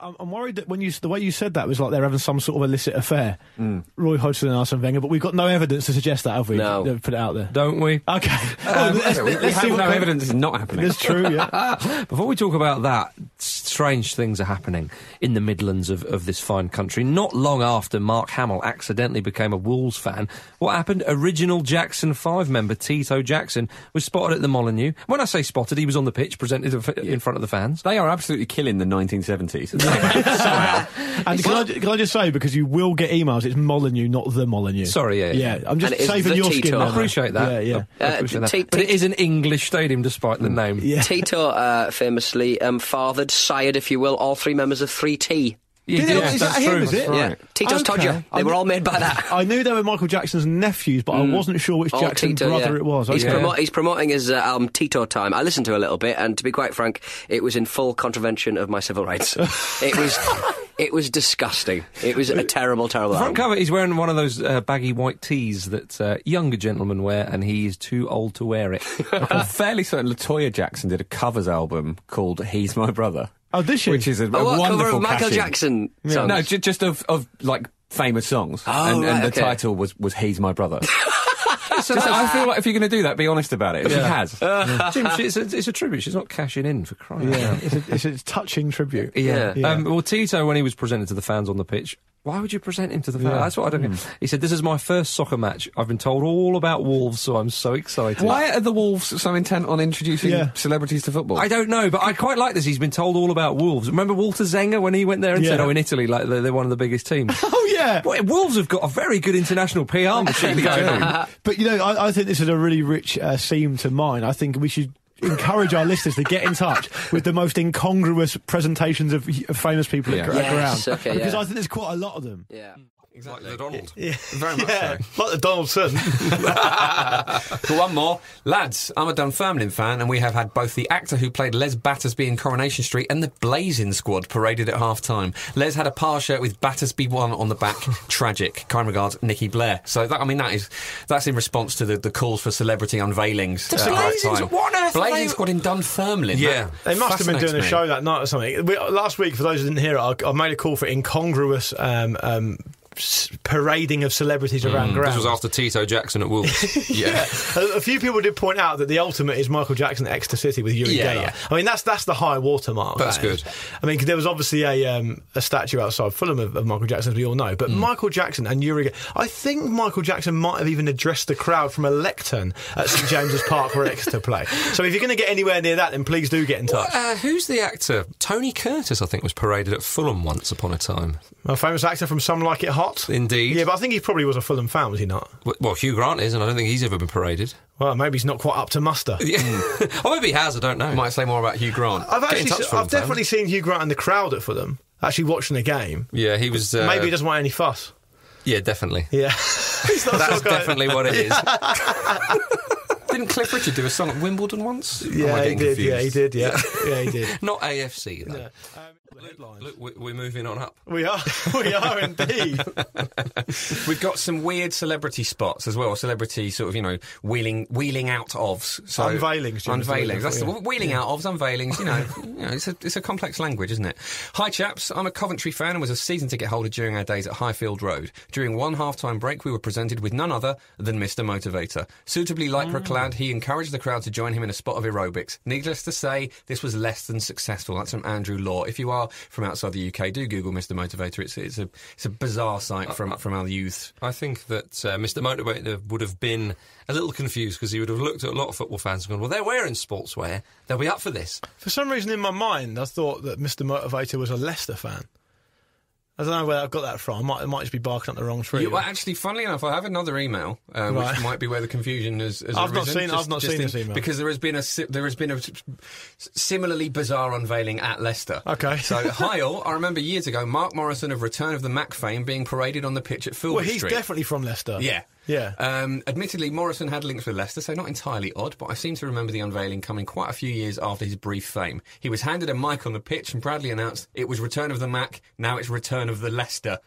I'm, I'm worried that when you the way you said that was like they're having some sort of illicit affair, Roy Hodgson and Arsene Wenger, but we've got no evidence to suggest that, have we? No. They've Put it out there. Don't we? Okay. Um, Well, let's, we let's see have what no evidence it's not happening. It's true. Yeah. Before we talk about that, strange things are happening in the Midlands of, of this fine country. Not long after Mark Hamill accidentally became a Wolves fan, what happened? Original Jackson 5 member Tito Jackson was spotted at the Molyneux. When I say spotted, he was on the pitch, presented in front of the fans. They are absolutely killing the 1970s. And can I, can I just say because you will get emails, it's Molyneux, not the Molyneux. Sorry, yeah, yeah. yeah. I'm just And it is saving your Tito. skin. I appreciate that. Yeah, yeah. Uh, appreciate that. But it T- is an English stadium despite the name. Tito uh, famously um, fathered, sired, if you will, all three members of 3T. He Did did, it? Is that's that him, true. is it? Yeah, Tito's Okay. Todger. They were all made by that. I knew they were Michael Jackson's nephews, but I wasn't sure which All Jackson Tito, brother yeah. it was. He's, promo- he's promoting his uh, album Tito Time. I listened to a little bit, and to be quite frank, it was in full contravention of my civil rights. it was, it was disgusting. It was a terrible, terrible Front album. cover, he's wearing one of those uh, baggy white tees that uh, younger gentlemen wear, and he is too old to wear it. I'm fairly certain Latoya Jackson did a covers album called "He's My Brother," Oh, did she? which is a, a Oh, what wonderful cover of Michael cash-in. Jackson songs? No, ju- just of, of like famous songs, Oh, and, and the okay. title was was "He's My Brother." Just- I feel like if you're going to do that, be honest about it. She has. Jim, she- it's, a, it's a tribute. She's not cashing in for crying out yeah, loud. it's a, it's a touching tribute. Yeah. Yeah. Um, well, Tito, when he was presented to the fans on the pitch, why would you present him to the fans? Yeah. That's what I don't get. He said, This is my first soccer match. I've been told all about Wolves, so I'm so excited. Why are the Wolves so intent on introducing Yeah. celebrities to football? I don't know, but I quite like this. He's been told all about Wolves. Remember Walter Zenga when he went there and said, "Oh, in Italy, like they're, they're one of the biggest teams." Oh yeah. Boy, Wolves have got a very good international PR machine going on. But you know, I, I think this is a really rich uh, seam to mine. I think we should encourage our listeners to get in touch with the most incongruous presentations of, of famous people Yeah. at, Yes, around. okay, because yeah. I think there's quite a lot of them. Yeah. Like the Donald. Yeah. Very much so. like the Donaldson. For one more, lads, I'm a Dunfermline fan, and we have had both the actor who played Les Battersby in Coronation Street and the Blazing Squad paraded at half time. Les had a par shirt with Battersby one on the back. Tragic. Kind regards, Nikki Blair. So that, I mean, that is that's in response to the, the calls for celebrity unveilings at half Blazing time. Squad- what on earth Blazing they- Squad in Dunfermline. Yeah. That They must have been fascinates doing a show that night or something. We, last week, for those who didn't hear it, I, I made a call for incongruous um, um, s- parading of celebrities around ground. This was after Tito Jackson at Wolves. Yeah. a, a few people did point out that the ultimate is Michael Jackson at Exeter City with Uri Yeah. Geller. I mean, that's that's the high watermark. That's that is. good. I mean, there was obviously a um, a statue outside Fulham of, of Michael Jackson, as we all know. But Michael Jackson and Uri I think Michael Jackson might have even addressed the crowd from a lectern at St James's Park where Exeter play. So if you're going to get anywhere near that, then please do get in touch. Uh, who's the actor? Tony Curtis, I think, was paraded at Fulham once upon a time. A famous actor from Some Like It Hot. Indeed. Yeah, but I think he probably was a Fulham fan, was he not? Well, Hugh Grant is, and I don't think he's ever been paraded. Well, maybe he's not quite up to muster. Yeah. or maybe he has, I don't know. Might say more about Hugh Grant. I've Get in actually, touch, se- Fulham I've definitely seen Hugh Grant in the crowd at Fulham, actually watching the game. Yeah, he was. Uh, Maybe he doesn't want any fuss. Yeah, definitely. Yeah, He's not That's so definitely what it is. Didn't Cliff Richard do a song at Wimbledon once? Or am I Yeah, he getting did. Yeah, he did. Yeah, yeah, he did. Not AFC, though. Um, headlines. Look, we- we're moving on up. We are, we are indeed. We've got some weird celebrity spots as well. Celebrity sort of, you know, wheeling wheeling out ofs. So Unveilings, Jim, is what Unveilings. That's the looking for, wheeling out ofs, unveilings. You know, you know, it's a it's a complex language, isn't it? Hi chaps, I'm a Coventry fan and was a season ticket holder during our days at Highfield Road. During one half-time break, we were presented with none other than Mr. Motivator. Suitably lycra mm. clad, he encouraged the crowd to join him in a spot of aerobics. Needless to say, this was less than successful. That's from Andrew Law. If you are from outside the UK, do Google Mr. Motivator. It's it's a it's a bizarre sight from from our youth. I think that uh, Mr. Motivator would have been a little confused because he would have looked at a lot of football fans and gone, well, they're wearing sportswear. They'll be up for this. For some reason in my mind, I thought that Mr. Motivator was a Leicester fan. I don't know where I've got that from. I might, I might just be barking up the wrong tree. You, well, actually, funnily enough, I have another email, uh, Right. which might be where the confusion has. has I've not arisen. seen- I've not seen this email. because there has been a there has been a similarly bizarre unveiling at Leicester. Okay. so hi all. I remember years ago, Mark Morrison of Return of the Mack fame being paraded on the pitch at Filbert well, he's Street. definitely from Leicester. Yeah. Yeah. Um, admittedly, Morrison had links with Leicester, so not entirely odd, but I seem to remember the unveiling coming quite a few years after his brief fame. He was handed a mic on the pitch and proudly announced, it was Return of the Mack, now it's Return of the Leicester.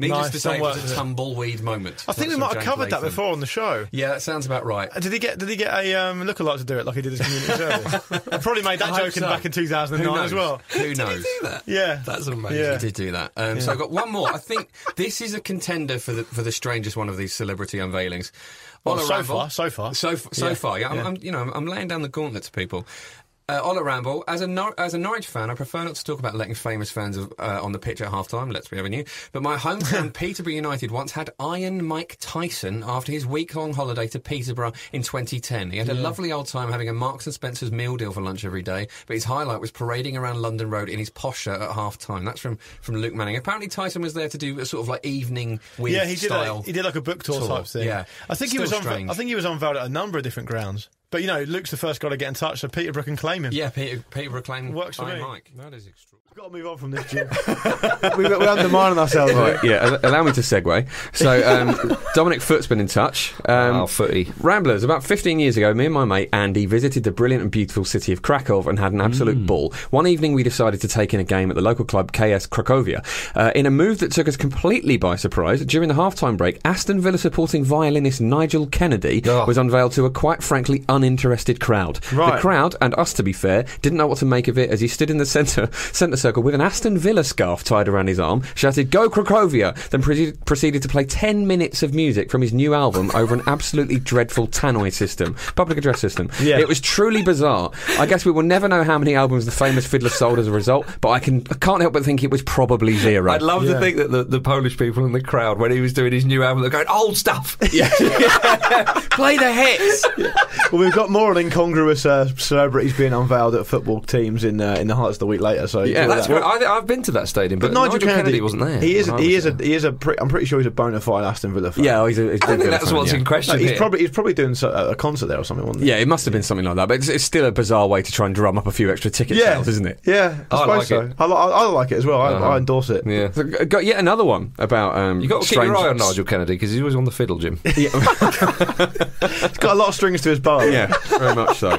Needless Nice, to say, it was a tumbleweed moment. I think we might have James covered that before on the show. Yeah, that sounds about right. Uh, Did he get? Did he get a um, lookalike to do it like he did his community service? I probably made that I hope joke in back in 2009 as well. Who knows? That? Yeah, That's amazing. Yeah. He did do that. Um, So I've got one more. I think this is a contender for the for the strangest one of these celebrity unveilings. Well, so Ramble- far, so far. so so Yeah, far. Yeah, I'm. I'm you know I'm, I'm laying down the gauntlet to people. Uh, Ola Ramble, as a Nor- as a Norwich fan, I prefer not to talk about letting famous fans of, uh, on the pitch at half time. Let's be having you. But my hometown Peterborough United once had Iron Mike Tyson after his week long holiday to Peterborough in 2010. He had a lovely old time having a Marks and Spencer's meal deal for lunch every day. But his highlight was parading around London Road in his posh shirt at half time. That's from from Luke Manning. Apparently Tyson was there to do a sort of like evening with yeah, he did. style. A, he did like a book tour, tour, type thing. yeah. I think he was. Strange. I think he was unveiled at a number of different grounds. But you know, Luke's the first guy to get in touch, so Peterborough can claim him. yeah, Peter, Peterborough claim Works for me. Mike. That is extraordinary. We've got to move on from this, Jim. we, we're undermining ourselves. Right, yeah, allow me to segue. So, um, Dominic Foot's been in touch. Um, Wow, footy. Ramblers, about 15 years ago, me and my mate Andy visited the brilliant and beautiful city of Krakow and had an absolute ball. One evening, we decided to take in a game at the local club KS Cracovia. Uh, in a move that took us completely by surprise, during the halftime break, Aston Villa supporting violinist Nigel Kennedy Oh. was unveiled to a quite frankly uninterested crowd. Right. The crowd, and us to be fair, didn't know what to make of it as he stood in the centre centre circle with an Aston Villa scarf tied around his arm, shouted "Go Cracovia!" Then proceeded, proceeded to play ten minutes of music from his new album over an absolutely dreadful tannoy system, public address system. Yeah. It was truly bizarre. I guess we will never know how many albums the famous fiddler sold as a result, but I can I can't help but think it was probably zero. I'd love Yeah. to think that the, the Polish people in the crowd, when he was doing his new album, they're going, old stuff! Yeah, play the hits. well, we've got more on incongruous uh, celebrities being unveiled at football teams in uh, in the Hearts of the week later. So Yeah, That's that. great. I, I've been to that stadium, but, But Nigel, Kennedy, wasn't there. He is. He is a. He is a. Pre- I'm pretty sure he's a bona fide Aston Villa fan. Yeah, he's a, he's I think that's fan, what's yeah. in question No, he's here. probably he's probably doing so, a concert there or something. Wasn't he? Yeah, it must have been something like that, but it's, it's still a bizarre way to try and drum up a few extra ticket Yeah, sales, isn't it? Yeah, I, I like so. it. I, li- I, I like it as well. I, Uh-huh. I endorse it. yeah. So, got yet another one about um. you got to keep your eye on Nigel Kennedy because he's always on the fiddle, Jim. He's got a lot of strings to his bow. Yeah, very much so.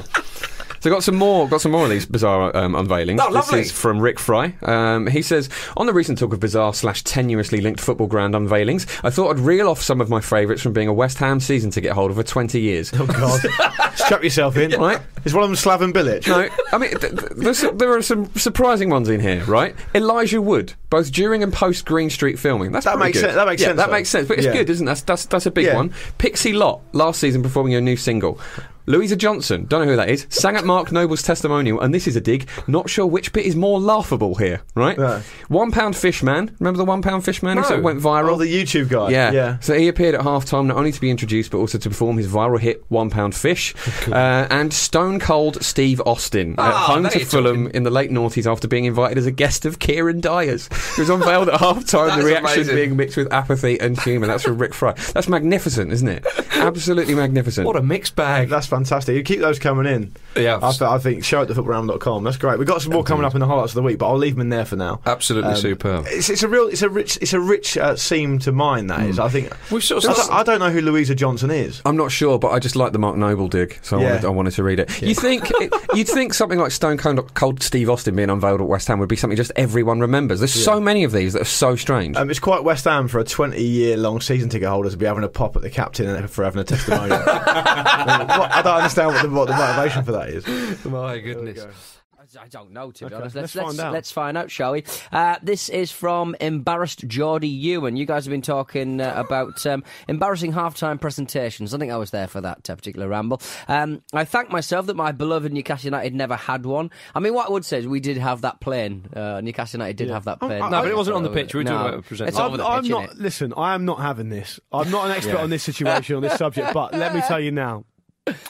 So got some more, got some more of these bizarre um, unveilings. Oh, lovely. This is from Rick Fry. Um, he says, on the recent talk of bizarre slash tenuously linked football ground unveilings, I thought I'd reel off some of my favourites from being a West Ham season to get hold of for 20 years. Oh God, strap yourself in. Right? Is one of them Slaven Bilic? No, I mean, th- th- there's, there are some surprising ones in here, right? Elijah Wood, both during and post Green Street filming. That's That makes good. sense- that makes yeah, sense, That though. makes sense, but it's Yeah. good, isn't it? That's, that's, that's a big Yeah. one. Pixie Lott, last season performing a new single. Louisa Johnson, don't know who that is, sang at Mark Noble's testimonial, and this is a dig. Not sure which bit is more laughable here, right? Yeah. One Pound Fish Man, remember the One Pound Fish Man who No. sort of went viral? Oh, the YouTube guy. Yeah. yeah. So he appeared at half time not only to be introduced but also to perform his viral hit One Pound Fish. Uh, and Stone Cold Steve Austin, Ah, home to you're Fulham in the late noughties after being invited as a guest of Kieron Dyer's. He was unveiled at half time, the reaction amazing. being mixed with apathy and humour. That's from Rick Fry. That's magnificent, isn't it? Absolutely magnificent. What a mixed bag. That's fantastic. You keep those coming in. Yeah. I, th- I think show at thefootballround.com. That's great. We've got some more coming up in the highlights of the week, but I'll leave them in there for now. Absolutely Um, superb. It's, it's a real, it's a rich, it's a rich uh, seam to mine. That is. I think. We've sort I of don't, I don't know who Louisa Johnson is. I'm not sure, but I just like the Mark Noble dig, so I, wanted, I wanted to read it. You think it, you'd think something like Stone Cold, Cold Steve Austin being unveiled at West Ham would be something just everyone remembers. There's so many of these that are so strange. Um, it's quite West Ham for a 20 year long season ticket holder to be having a pop at the captain and for having a testimonial. I, mean, what- I don't understand what the, what the motivation for that is. My goodness. I don't know, to be Okay, honest. let's Let's, find let's, out. let's find out, shall we? Uh, this is from embarrassed Geordie Ewan. You guys have been talking uh, about um, embarrassing halftime presentations. I think I was there for that uh, particular ramble. Um, I thank myself that my beloved Newcastle United never had one. I mean, what I would say is we did have that plane. Uh, Newcastle United did have that plane. I- No, but it wasn't on the pitch. We were No, talking about presenting. It's over the I'm pitch, not. innit? Listen, I am not having this. I'm not an expert on this situation on this subject, but let me tell you now.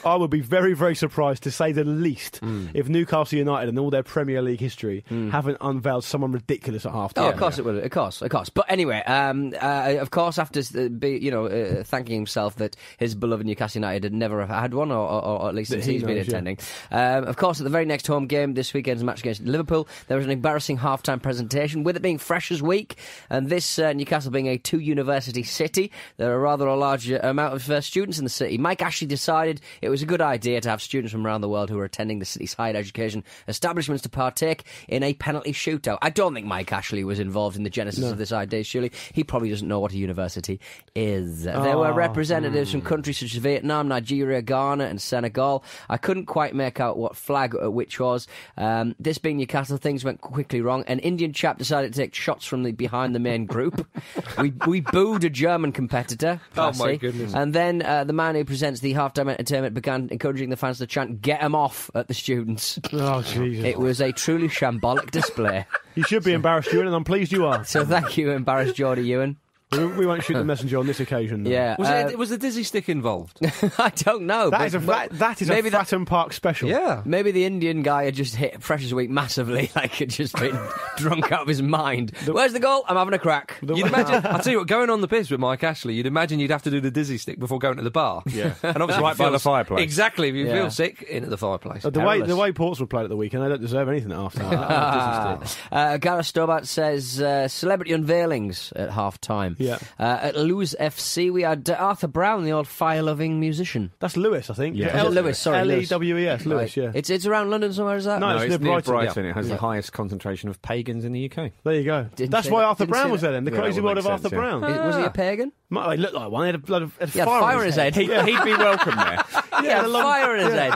I would be very, very surprised, to say the least, Hmm. if Newcastle United and all their Premier League history haven't unveiled someone ridiculous at half Oh, of course it will. Of course, of course. But anyway, um, uh, of course, after uh, be, you know uh, thanking himself that his beloved Newcastle United had never had one, or, or, or at least since he he's been knows, yeah. attending. Um, of course, at the very next home game, this weekend's match against Liverpool, there was an embarrassing half-time presentation. With it being Freshers Week, and this uh, Newcastle being a two-university city, there are rather a large amount of uh, students in the city. Mike Ashley decided it was a good idea to have students from around the world who were attending the city's higher education establishments to partake in a penalty shootout. I don't think Mike Ashley was involved in the genesis of this idea, surely. He probably doesn't know what a university is. There were Oh, representatives hmm. from countries such as Vietnam, Nigeria, Ghana, and Senegal. I couldn't quite make out what flag uh, which was. Um, this being Newcastle, things went quickly wrong. An Indian chap decided to take shots from the behind the main group. we we booed a German competitor. Oh, my goodness. And then uh, the man who presents the halftime entertainment began encouraging the fans to chant "Get 'em off" at the students. Oh, Jesus. It was a truly shambolic display. You should be embarrassed, Ewan, and I'm pleased you are. So thank you, embarrassed Geordie Ewan. We, we won't shoot the messenger on this occasion. though. Yeah, Was, uh, it, was the dizzy stick involved? I don't know. That but- is a but that, that is maybe a that- Fratton Park special. yeah. Maybe the Indian guy had just hit Freshers Week massively, like had just been drunk out of his mind. Where's the goal? I'm having a crack. You'd imagine, I'll tell you what, going on the piss with Mike Ashley, you'd imagine you'd have to do the dizzy stick before going to the bar. Yeah. And obviously, Right by the fireplace. Exactly. If you Yeah. feel sick, in at the fireplace. Uh, The way the Perilous. way Portsmouth played at the weekend, they don't deserve anything after that. Uh, Gareth Stobart says uh, celebrity unveilings at half time. Yeah. Uh, at Lewes FC, we had uh, Arthur Brown, the old fire loving musician. That's Lewes, I think. Yeah. Is it Lewes? Sorry, L E Lewes. W E S. Lewes. Yeah. It's it's around London somewhere, is that? No, No, it's it's, near near Brighton. Brighton. It has Yeah. the highest concentration of pagans in the UK. There you go. Didn't That's why. Arthur Brown was there then. The Yeah, crazy world make of Arthur yeah. Brown. Is- Was he a pagan? Might they look like one. He had a blood of had He had fire, fire in his head. He'd, he'd be welcome there. Yeah, a fire in his head.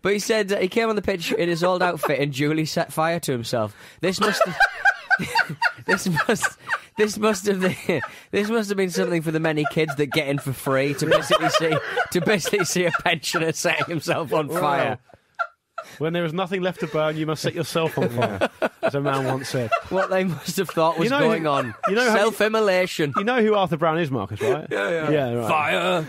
But he said uh, he came on the pitch in his old outfit and duly set fire to himself. This must. this must. This must have been, this must have been something for the many kids that get in for free to basically see to basically see a pensioner setting himself on fire. When there is nothing left to burn, you must set yourself on fire, as a man once said. What they must have thought was You know- going on. You know Self immolation. You know who Arthur Brown is, Marcus, right? yeah, yeah. Yeah, right. Fire!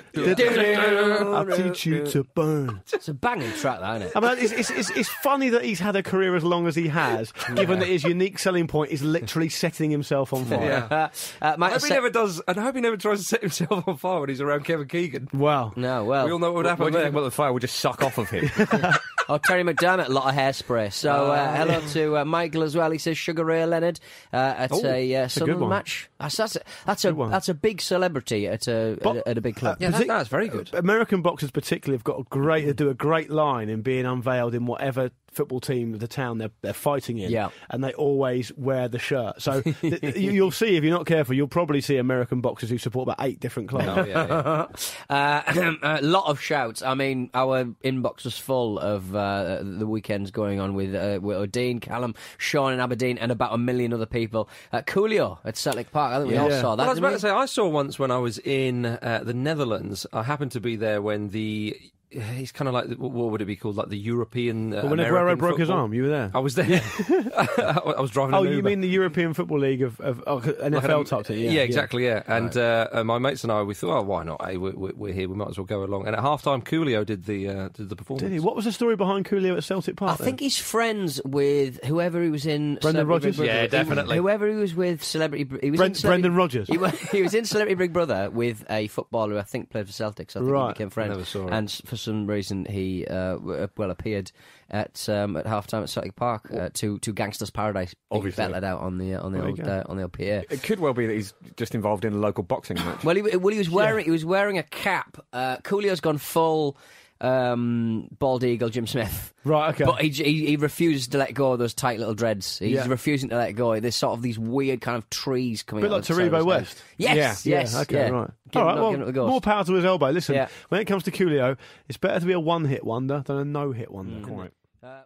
I'll teach you to burn. It's a banging track, that, isn't it? I mean, it's, it's, it's, it's funny that he's had a career as long as he has, given that his unique selling point is literally setting himself on fire. Uh, uh, I hope have he never does, and I hope he never tries to set himself on fire when he's around Kevin Keegan. Wow. No, well, We all know what would happen What do you there. think? Well, the fire would just suck off of him. Oh, Terry McDermott, a lot of hairspray. So, uh, hello to uh, Michael as well. He says Sugar Ray Leonard uh, at Oh, a uh, Sunderland match. That's that's a, that's a, one. that's a big celebrity at a, But- at, a at a big club. Yeah, that, that's very good. American boxers particularly have got a great they do a great line in being unveiled in whatever football team of the town they're, they're fighting in Yeah. and they always wear the shirt so th- you, you'll see if you're not careful you'll probably see American boxers who support about eight different clubs Oh, yeah, yeah. Uh, a lot of shouts. I mean, our inbox was full of uh, the weekends going on with, uh, with O'Dean, Callum, Sean in Aberdeen, and about a million other people. Uh, Coolio at Celtic Park. I think we all saw that. Well, I was didn't about we? to say, I saw once when I was in uh, the Netherlands. I happened to be there when the. He's kind of like what would it be called? Like the European. Uh, but when American Aguero broke his arm you were there I was there. I was driving. oh an you Uber. mean the European Football League of, of oh, Like an- NFL type thing Yeah, exactly. Yeah, and uh, uh, my mates and I, we thought, oh, why not? Hey, we're, we're we're here. We might as well go along. And at half time, Coolio did the uh, did the performance. Did he? What was the story behind Coolio at Celtic Park? I think he's friends with whoever he was in. Brendan Rodgers? Yeah, definitely. Whoever he was with, Celebrity. Br- He was Bren- in Celebrity- Brendan Rodgers. He, he was in Celebrity Big Brother with a footballer who I think played for Celtic. So I think Right. he became friends. Never saw it. And s- for some reason, he uh, well appeared at um, at halftime at Celtic Park uh, to to Gangsters Paradise. Obviously. belted out on the uh, on the There old uh, on the old PA. it could well be that he's just involved in a local boxing match. Well, he, well, he was wearing he was wearing a cap. Uh, Coolio's gone full um, bald eagle, Jim Smith. right okay But he, he he refuses to let go of those tight little dreads. He's Yeah. refusing to let go. There's sort of these weird kind of trees coming. a bit out like of the side of Taribo. West Yes, Yeah, yes, okay, yeah. right. Give All him- well, give him the ghost. more power to his elbow. Listen, Yeah. when it comes to Coolio, it's better to be a one-hit wonder than a no-hit wonder. Mm. Quite. Uh,